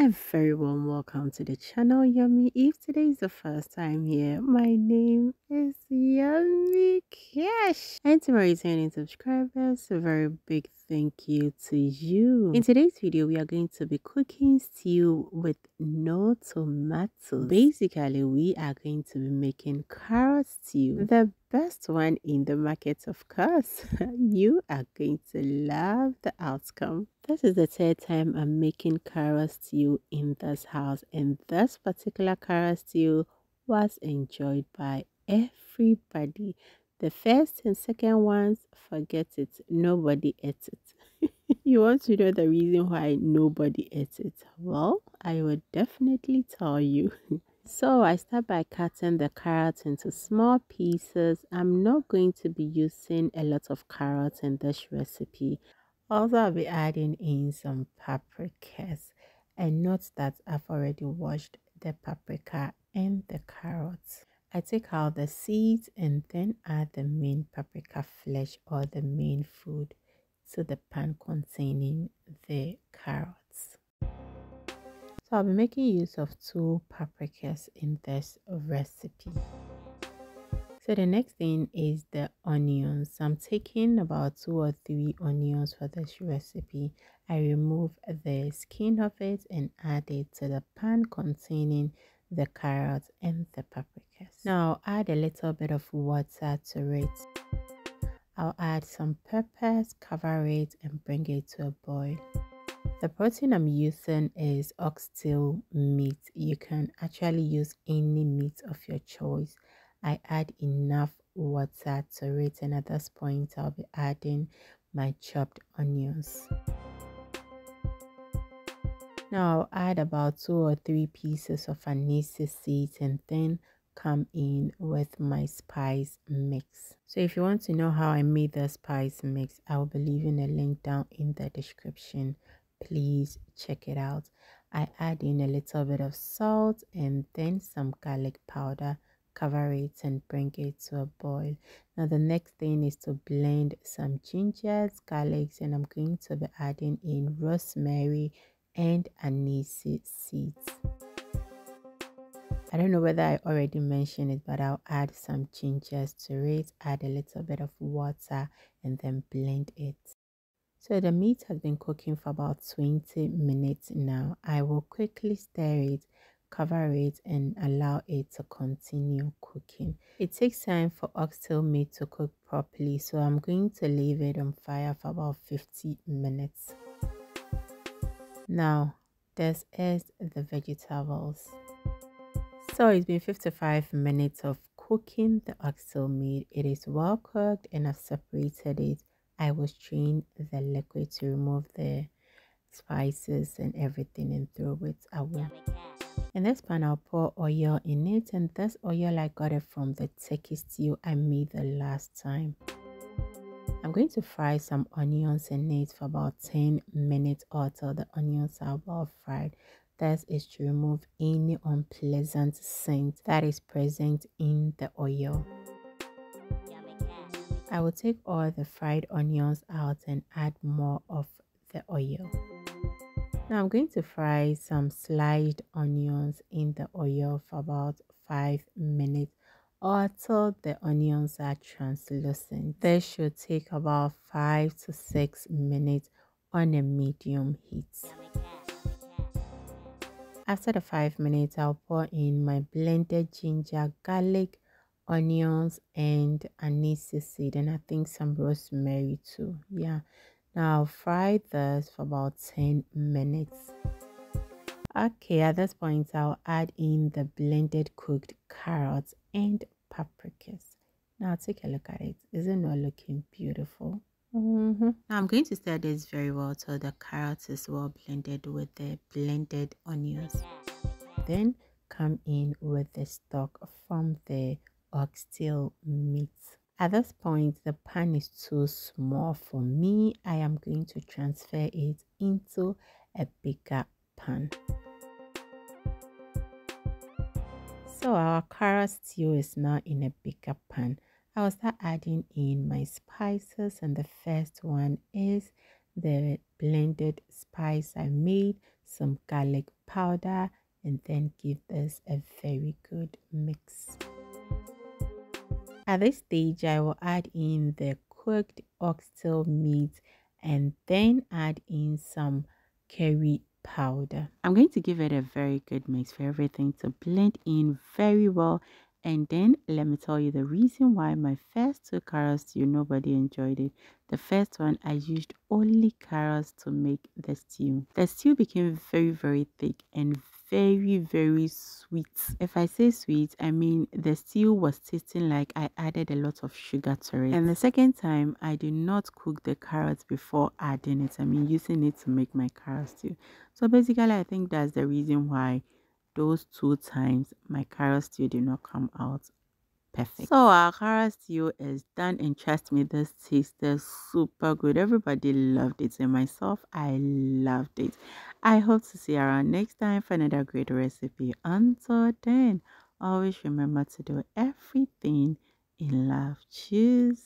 A very warm welcome to the channel, Yummy. If today is the first time here, my name is Yummy And to my returning subscribers, a very big thank you to you. In today's video, we are going to be cooking stew with no tomatoes. Basically, we are going to be making carrot stew. The best one in the market, of course. you are going to love the outcome. This is the third time I'm making carrot stew in this house and this particular carrot stew was enjoyed by everybody. The first and second ones, forget it. Nobody ate it. you want to know the reason why nobody ate it? Well, I will definitely tell you. so I start by cutting the carrots into small pieces. I'm not going to be using a lot of carrots in this recipe. Also, I'll be adding in some paprikas and note that I've already washed the paprika and the carrots. I take out the seeds and then add the main paprika flesh or the main food to the pan containing the carrots. So I'll be making use of two paprikas in this recipe. So the next thing is the onions. I'm taking about two or three onions for this recipe. I remove the skin of it and add it to the pan containing the carrots and the paprikas. Now add a little bit of water to it. I'll add some peppers, cover it and bring it to a boil. The protein I'm using is oxtail meat. You can actually use any meat of your choice. I add enough water to it and at this point I'll be adding my chopped onions. Now add about two or three pieces of anise seeds and then come in with my spice mix. So if you want to know how I made the spice mix, I will be leaving a link down in the description. Please check it out. I add in a little bit of salt and then some garlic powder cover it and bring it to a boil now the next thing is to blend some gingers garlics and i'm going to be adding in rosemary and anise seeds I don't know whether I already mentioned it, but I'll add some gingers to it, add a little bit of water, and then blend it. So the meat has been cooking for about 20 minutes now. I will quickly stir it cover it and allow it to continue cooking. It takes time for oxtail meat to cook properly so I'm going to leave it on fire for about 50 minutes. Now this is the vegetables. So it's been 55 minutes of cooking the oxtail meat. It is well cooked and I've separated it. I will strain the liquid to remove the spices and everything and throw it away. In this pan, I'll pour oil in it and this oil I got it from the turkey stew I made the last time. I'm going to fry some onions in it for about 10 minutes or till the onions are well fried. This is to remove any unpleasant scent that is present in the oil. I will take all the fried onions out and add more of the oil. Now I'm going to fry some sliced onions in the oil for about 5 minutes or till the onions are translucent. This should take about 5 to 6 minutes on a medium heat. After the 5 minutes, I'll pour in my blended ginger, garlic, onions and anise seed and I think some rosemary too. Yeah, now fry this for about 10 minutes. Okay, at this point I'll add in the blended cooked carrots and paprikas. Now take a look at it. Isn't it not looking beautiful? Mm -hmm. Now I'm going to stir this very well so the carrots is well blended with the blended onions. Then come in with the stock from the oxtail meat. At this point, the pan is too small for me. I am going to transfer it into a bigger pan. So our carrot stew is now in a bigger pan. I will start adding in my spices and the first one is the blended spice I made some garlic powder and then give this a very good mix. At this stage, I will add in the cooked oxtail meat and then add in some curry powder. I'm going to give it a very good mix for everything to blend in very well and then let me tell you the reason why my first two carrots stew nobody enjoyed it. The first one I used only carrots to make the stew. The stew became very very thick and very very sweet if i say sweet i mean the stew was tasting like i added a lot of sugar to it and the second time i did not cook the carrots before adding it i mean using it to make my carrot stew so basically i think that's the reason why those two times my carrot stew did not come out perfect. So our carrot stew is done and trust me this tasted super good. Everybody loved it and myself I loved it. I hope to see you around next time for another great recipe. Until then, always remember to do everything in love. Cheers.